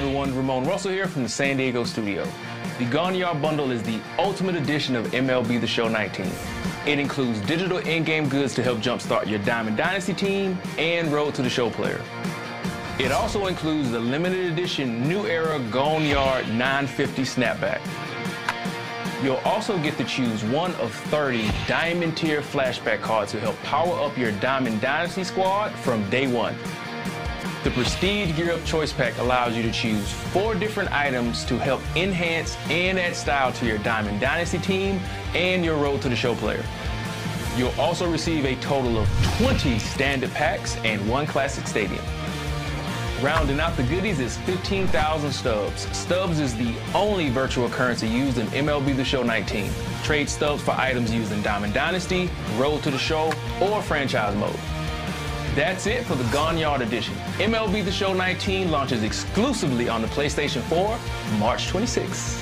everyone, Ramon Russell here from the San Diego studio. The Gone Yard Bundle is the ultimate edition of MLB The Show 19. It includes digital in-game goods to help jumpstart your Diamond Dynasty team and Road to the Show player. It also includes the limited edition New Era Gone Yard 950 Snapback. You'll also get to choose one of 30 Diamond Tier flashback cards to help power up your Diamond Dynasty squad from day one. The Prestige Gear Up Choice Pack allows you to choose four different items to help enhance and add style to your Diamond Dynasty team and your Road to the Show player. You'll also receive a total of 20 standard packs and one classic stadium. Rounding out the goodies is 15,000 stubs. Stubs is the only virtual currency used in MLB The Show 19. Trade stubs for items used in Diamond Dynasty, Road to the Show, or franchise mode. That's it for the Gone Yard edition. MLB The Show 19 launches exclusively on the PlayStation 4 March 26.